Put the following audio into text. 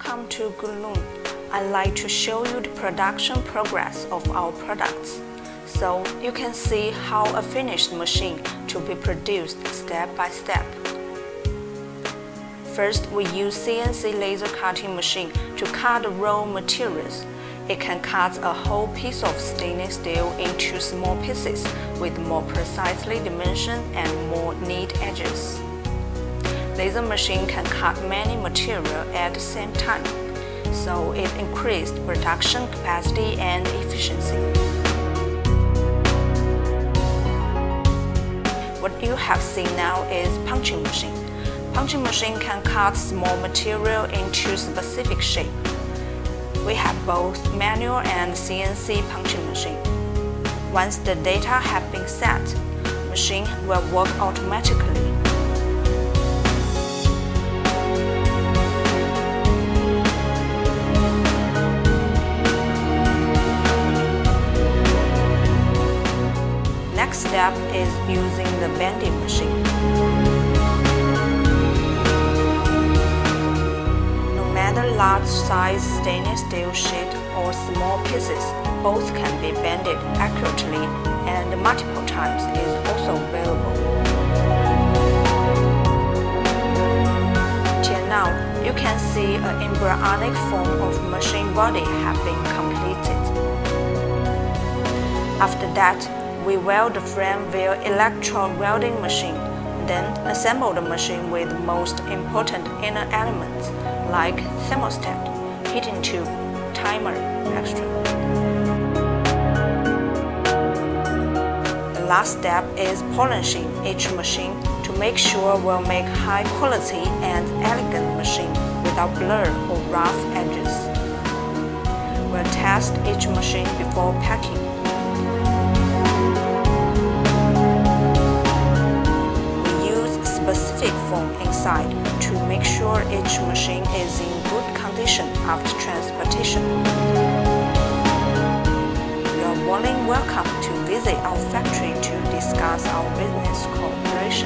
to Goodloog, I'd like to show you the production progress of our products so you can see how a finished machine to be produced step by step. First, we use CNC laser cutting machine to cut the raw materials. It can cut a whole piece of stainless steel into small pieces with more precisely dimension and more neat edges. Laser machine can cut many material at the same time, so it increased production capacity and efficiency. What you have seen now is punching machine. Punching machine can cut small material into specific shape. We have both manual and CNC punching machine. Once the data have been set, machine will work automatically. Next step is using the bending machine. No matter large size stainless steel sheet or small pieces, both can be bended accurately and multiple times is also available. Till now, you can see an embryonic form of machine body have been completed. After that, we weld the frame via electron welding machine, then assemble the machine with most important inner elements like thermostat, heating tube, timer, etc. The last step is polishing each machine to make sure we'll make high quality and elegant machine without blur or rough edges. We'll test each machine before packing. Each machine is in good condition after transportation. You are warmly welcome to visit our factory to discuss our business cooperation.